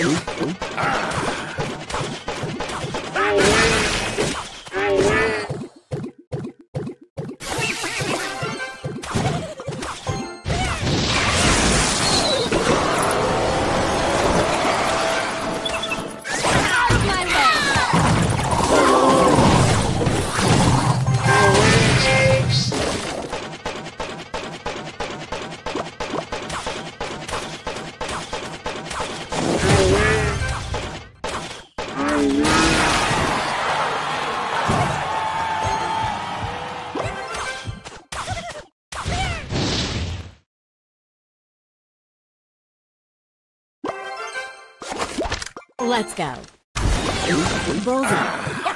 Ah! Let's go. Bullseye.